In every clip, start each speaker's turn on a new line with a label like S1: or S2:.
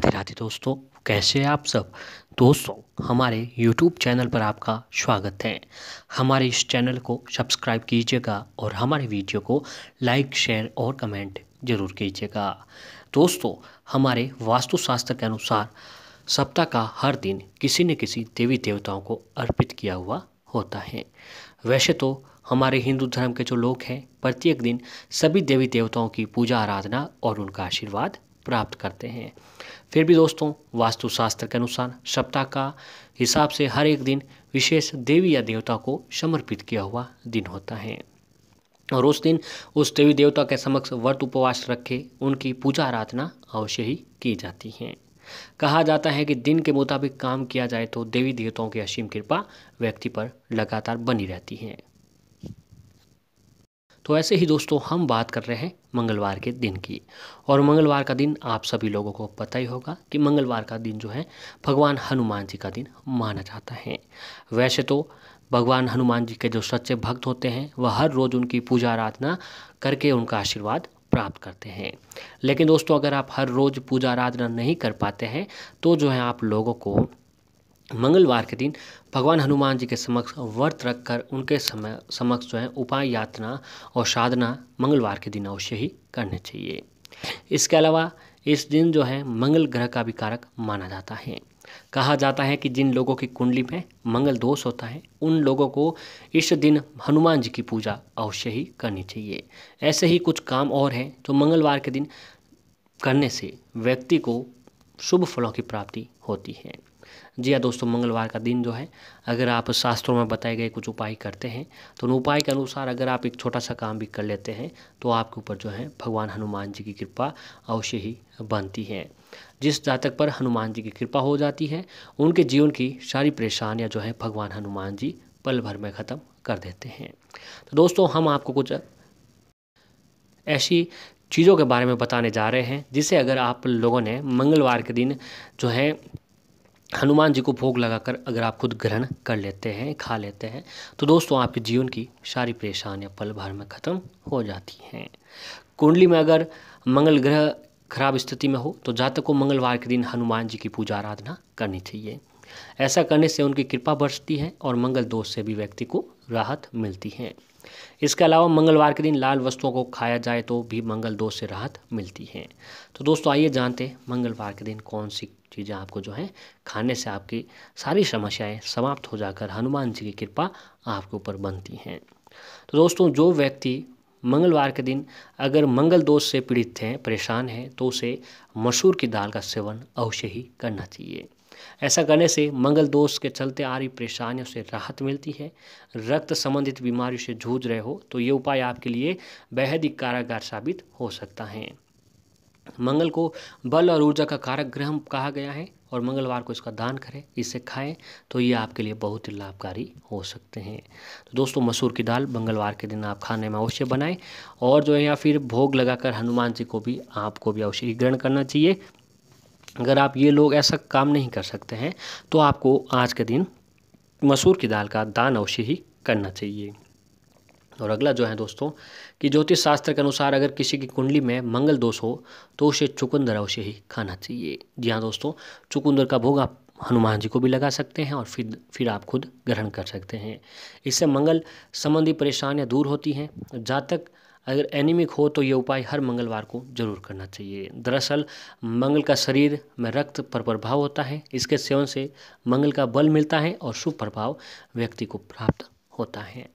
S1: राधे राधे दोस्तों। कैसे हैं आप सब? दोस्तों, हमारे YouTube चैनल पर आपका स्वागत है। हमारे इस चैनल को सब्सक्राइब कीजिएगा और हमारे वीडियो को लाइक, शेयर और कमेंट ज़रूर कीजिएगा। दोस्तों, हमारे वास्तुशास्त्र के अनुसार सप्ताह का हर दिन किसी न किसी देवी देवताओं को अर्पित किया हुआ होता है। वैसे तो हमारे हिंदू धर्म के जो लोग हैं, प्रत्येक दिन सभी देवी देवताओं की पूजा, आराधना और उनका आशीर्वाद प्राप्त करते हैं। फिर भी दोस्तों, वास्तुशास्त्र के अनुसार सप्ताह का हिसाब से हर एक दिन विशेष देवी या देवता को समर्पित किया हुआ दिन होता है। और उस दिन उस देवी देवता के समक्ष व्रत उपवास रखे उनकी पूजा आराधना अवश्य ही की जाती है। कहा जाता है कि दिन के मुताबिक काम किया जाए तो देवी देवताओं की असीम कृपा व्यक्ति पर लगातार बनी रहती है। तो ऐसे ही दोस्तों, हम बात कर रहे हैं मंगलवार के दिन की। और मंगलवार का दिन आप सभी लोगों को पता ही होगा कि मंगलवार का दिन जो है, भगवान हनुमान जी का दिन माना जाता है। वैसे तो भगवान हनुमान जी के जो सच्चे भक्त होते हैं, वह हर रोज़ उनकी पूजा आराधना करके उनका आशीर्वाद प्राप्त करते हैं। लेकिन दोस्तों, अगर आप हर रोज़ पूजा आराधना नहीं कर पाते हैं तो जो है आप लोगों को मंगलवार के दिन भगवान हनुमान जी के समक्ष व्रत रखकर उनके समय समक्ष जो है उपाय यातना और साधना मंगलवार के दिन अवश्य ही करने चाहिए। इसके अलावा इस दिन जो है मंगल ग्रह का भी कारक माना जाता है। कहा जाता है कि जिन लोगों की कुंडली में मंगल दोष होता है, उन लोगों को इस दिन हनुमान जी की पूजा अवश्य ही करनी चाहिए। ऐसे ही कुछ काम और हैं जो मंगलवार के दिन करने से व्यक्ति को शुभ फलों की प्राप्ति होती है। जी हाँ दोस्तों, मंगलवार का दिन जो है, अगर आप शास्त्रों में बताए गए कुछ उपाय करते हैं तो उन उपाय के अनुसार अगर आप एक छोटा सा काम भी कर लेते हैं तो आपके ऊपर जो है भगवान हनुमान जी की कृपा अवश्य ही बनती है। जिस जातक पर हनुमान जी की कृपा हो जाती है, उनके जीवन की सारी परेशानियाँ जो है भगवान हनुमान जी पल भर में ख़त्म कर देते हैं। तो दोस्तों, हम आपको कुछ ऐसी चीज़ों के बारे में बताने जा रहे हैं, जिसे अगर आप लोगों ने मंगलवार के दिन जो है हनुमान जी को भोग लगाकर अगर आप खुद ग्रहण कर लेते हैं, खा लेते हैं तो दोस्तों आपके जीवन की सारी परेशानियाँ पल भर में ख़त्म हो जाती हैं। कुंडली में अगर मंगल ग्रह खराब स्थिति में हो तो जातक को मंगलवार के दिन हनुमान जी की पूजा आराधना करनी चाहिए। ऐसा करने से उनकी कृपा बरसती है और मंगल दोष से भी व्यक्ति को राहत मिलती है। इसके अलावा मंगलवार के दिन लाल वस्तुओं को खाया जाए तो भी मंगल दोष से राहत मिलती है। तो दोस्तों, आइए जानते हैं मंगलवार के दिन कौन सी चीज़ें आपको जो है, खाने से आपकी सारी समस्याएँ समाप्त हो जाकर हनुमान जी की कृपा आपके ऊपर बनती हैं। तो दोस्तों, जो व्यक्ति मंगलवार के दिन अगर मंगल दोष से पीड़ित हैं, परेशान हैं तो उसे मसूर की दाल का सेवन अवश्य ही करना चाहिए। ऐसा करने से मंगल दोष के चलते आ रही परेशानियों से राहत मिलती है। रक्त संबंधित बीमारी से जूझ रहे हो तो ये उपाय आपके लिए बेहद ही कारागार साबित हो सकता है। मंगल को बल और ऊर्जा का कारक ग्रह कहा गया है और मंगलवार को इसका दान करें, इसे खाएँ तो ये आपके लिए बहुत ही लाभकारी हो सकते हैं। तो दोस्तों, मसूर की दाल मंगलवार के दिन आप खाने में अवश्य बनाएँ और जो है या फिर भोग लगाकर हनुमान जी को भी, आपको भी अवश्य ग्रहण करना चाहिए। अगर आप ये लोग ऐसा काम नहीं कर सकते हैं तो आपको आज के दिन मसूर की दाल का दान अवश्य ही करना चाहिए। और अगला जो है दोस्तों, कि ज्योतिष शास्त्र के अनुसार अगर किसी की कुंडली में मंगल दोष हो तो उसे चुकंदर अवश्य ही खाना चाहिए। जी हाँ दोस्तों, चुकंदर का भोग आप हनुमान जी को भी लगा सकते हैं और फिर फिर आप खुद ग्रहण कर सकते हैं। इससे मंगल संबंधी परेशानियाँ दूर होती हैं। जातक अगर एनीमिक हो तो ये उपाय हर मंगलवार को ज़रूर करना चाहिए। दरअसल, मंगल का शरीर में रक्त पर प्रभाव होता है, इसके सेवन से मंगल का बल मिलता है और शुभ प्रभाव व्यक्ति को प्राप्त होता है।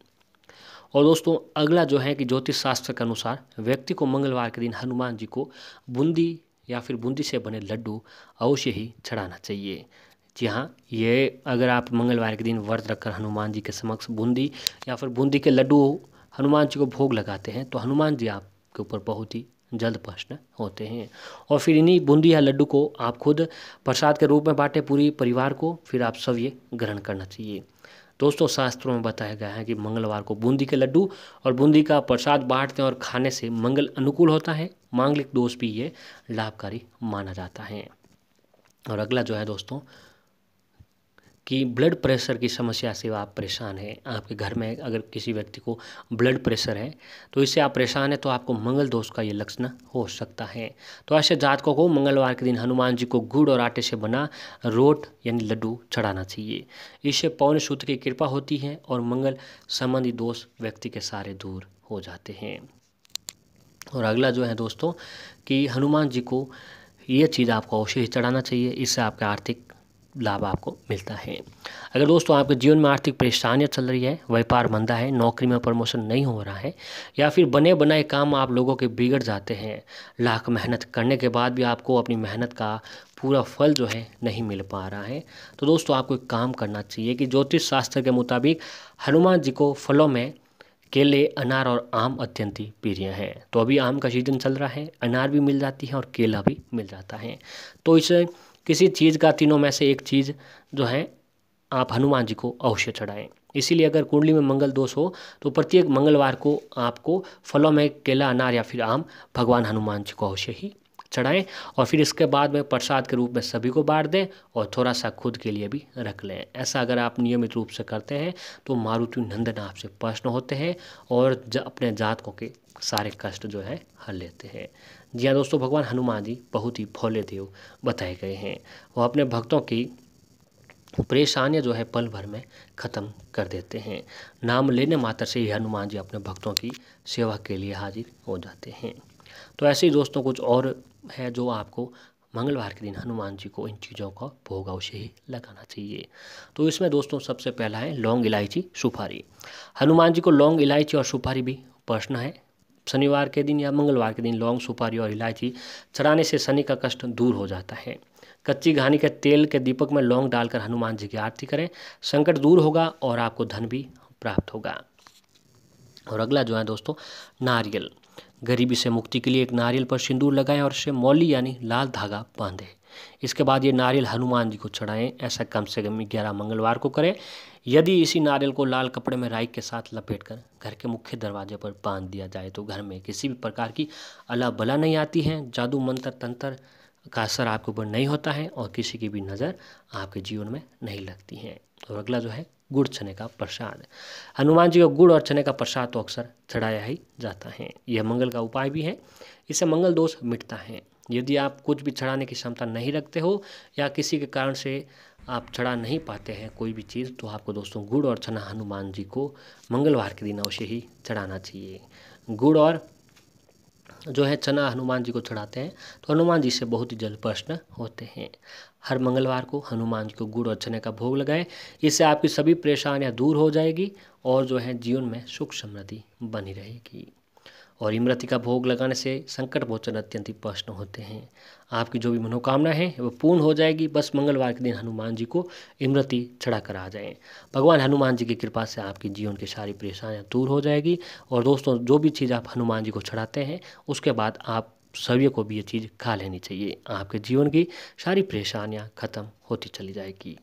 S1: और दोस्तों, अगला जो है कि ज्योतिष शास्त्र के अनुसार व्यक्ति को मंगलवार के दिन हनुमान जी को बूंदी या फिर बूंदी से बने लड्डू अवश्य ही चढ़ाना चाहिए। जी हाँ ये अगर आप मंगलवार के दिन व्रत रखकर हनुमान जी के समक्ष बूंदी या फिर बूंदी के लड्डू हनुमान जी को भोग लगाते हैं तो हनुमान जी आपके ऊपर बहुत ही जल्द प्रश्न होते हैं। और फिर इन्हीं बूंदी या लड्डू को आप खुद प्रसाद के रूप में बांटे, पूरी परिवार को, फिर आप सब ये ग्रहण करना चाहिए। दोस्तों, शास्त्रों में बताया गया है कि मंगलवार को बूंदी के लड्डू और बूंदी का प्रसाद बांटते हैं और खाने से मंगल अनुकूल होता है। मांगलिक दोष भी ये लाभकारी माना जाता है। और अगला जो है दोस्तों कि ब्लड प्रेशर की समस्या से आप परेशान हैं। आपके घर में अगर किसी व्यक्ति को ब्लड प्रेशर है तो इससे आप परेशान हैं तो आपको मंगल दोष का ये लक्षण हो सकता है। तो ऐसे जातकों को मंगलवार के दिन हनुमान जी को गुड़ और आटे से बना रोट, यानी लड्डू चढ़ाना चाहिए। इससे पौन शुद्ध की कृपा होती है और मंगल संबंधी दोष व्यक्ति के सारे दूर हो जाते हैं। और अगला जो है दोस्तों, कि हनुमान जी को ये चीज़ आपको अवश्य ही चढ़ाना चाहिए। इससे आपका आर्थिक लाभ आपको मिलता है। अगर दोस्तों आपके जीवन में आर्थिक परेशानियाँ चल रही है, व्यापार मंदा है, नौकरी में प्रमोशन नहीं हो रहा है, या फिर बने बनाए काम आप लोगों के बिगड़ जाते हैं, लाख मेहनत करने के बाद भी आपको अपनी मेहनत का पूरा फल जो है नहीं मिल पा रहा है। तो दोस्तों आपको एक काम करना चाहिए कि ज्योतिष शास्त्र के मुताबिक हनुमान जी को फलों में केले, अनार और आम अत्यंत ही प्रिय हैं। तो अभी आम का सीज़न चल रहा है, अनार भी मिल जाती है और केला भी मिल जाता है। तो इसे किसी चीज़ का तीनों में से एक चीज़ जो है, आप हनुमान जी को अवश्य चढ़ाएँ। इसीलिए अगर कुंडली में मंगल दोष हो तो प्रत्येक मंगलवार को आपको फलों में केला, अनार या फिर आम भगवान हनुमान जी को अवश्य ही चढ़ाएँ और फिर इसके बाद में प्रसाद के रूप में सभी को बांट दें और थोड़ा सा खुद के लिए भी रख लें। ऐसा अगर आप नियमित रूप से करते हैं तो मारुति नंदन आपसे प्रश्न होते हैं और अपने जातकों के सारे कष्ट जो है हल लेते हैं। जी हाँ दोस्तों, भगवान हनुमान जी बहुत ही भोले देव बताए गए हैं। वो अपने भक्तों की परेशानियाँ जो है पल भर में ख़त्म कर देते हैं। नाम लेने मात्र से ही हनुमान जी अपने भक्तों की सेवा के लिए हाजिर हो जाते हैं। तो ऐसे ही दोस्तों, कुछ और है जो आपको मंगलवार के दिन हनुमान जी को इन चीज़ों का भोग अवश्य ही लगाना चाहिए। तो इसमें दोस्तों, सबसे पहला है लौंग इलायची सुपारी। हनुमान जी को लौंग इलायची और सुपारी भी प्रश्न है। शनिवार के दिन या मंगलवार के दिन लौंग, सुपारी और इलायची चढ़ाने से शनि का कष्ट दूर हो जाता है। कच्ची घानी के तेल के दीपक में लौंग डालकर हनुमान जी की आरती करें। संकट दूर होगा और आपको धन भी प्राप्त होगा। और अगला जो है दोस्तों, नारियल। गरीबी से मुक्ति के लिए एक नारियल पर सिंदूर लगाएँ और इसे मौली यानी लाल धागा बांधें। इसके बाद ये नारियल हनुमान जी को चढ़ाएँ, ऐसा कम से कम ग्यारह मंगलवार को करें। यदि इसी नारियल को लाल कपड़े में राई के साथ लपेटकर घर के मुख्य दरवाजे पर बाँध दिया जाए तो घर में किसी भी प्रकार की अला बला नहीं आती है। जादू मंत्र तंत्र का असर आपके ऊपर नहीं होता है और किसी की भी नज़र आपके जीवन में नहीं लगती है। और अगला जो है, गुड़ चने का प्रसाद। हनुमान जी को गुड़ और चने का प्रसाद तो अक्सर चढ़ाया ही जाता है। यह मंगल का उपाय भी है। इससे मंगल दोष मिटता है। यदि आप कुछ भी चढ़ाने की क्षमता नहीं रखते हो या किसी के कारण से आप चढ़ा नहीं पाते हैं कोई भी चीज़ तो आपको दोस्तों गुड़ और चना हनुमान जी को मंगलवार के दिन अवश्य ही चढ़ाना चाहिए। गुड़ और जो है चना हनुमान जी को चढ़ाते हैं तो हनुमान जी से बहुत ही जल प्रश्न होते हैं। हर मंगलवार को हनुमान जी को गुड़ और चने का भोग लगाएँ, इससे आपकी सभी परेशानियाँ दूर हो जाएगी और जो है जीवन में सुख समृद्धि बनी रहेगी। और इमरती का भोग लगाने से संकट मोचन अत्यंत ही प्रश्न होते हैं। आपकी जो भी मनोकामना है, वो पूर्ण हो जाएगी। बस मंगलवार के दिन हनुमान जी को इमरती चढ़ा कर आ जाएँ। भगवान हनुमान जी की कृपा से आपकी जीवन की सारी परेशानियाँ दूर हो जाएगी और दोस्तों, जो भी चीज़ आप हनुमान जी को चढ़ाते हैं, उसके बाद आप सभी को भी ये चीज़ खा लेनी चाहिए। आपके जीवन की सारी परेशानियाँ ख़त्म होती चली जाएगी।